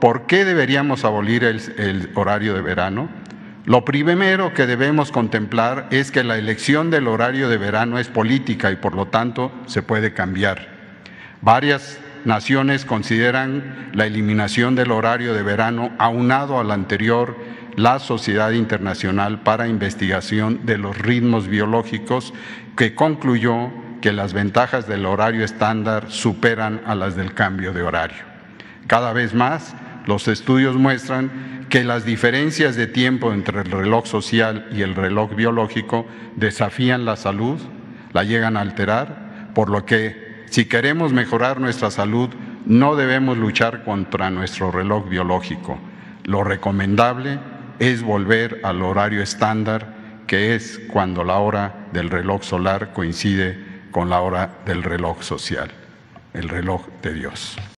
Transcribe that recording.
¿por qué deberíamos abolir el, el horario de verano? Lo primero que debemos contemplar es que la elección del horario de verano es política y por lo tanto se puede cambiar. Varias naciones consideran la eliminación del horario de verano aunado al anterior la Sociedad Internacional para Investigación de los Ritmos Biológicos, que concluyó que las ventajas del horario estándar superan a las del cambio de horario. Cada vez más, los estudios muestran que las diferencias de tiempo entre el reloj social y el reloj biológico desafían la salud, la llegan a alterar, por lo que si queremos mejorar nuestra salud, no debemos luchar contra nuestro reloj biológico. Lo recomendable es volver al horario estándar, que es cuando la hora del reloj solar coincide con la hora del reloj social, el reloj de Dios.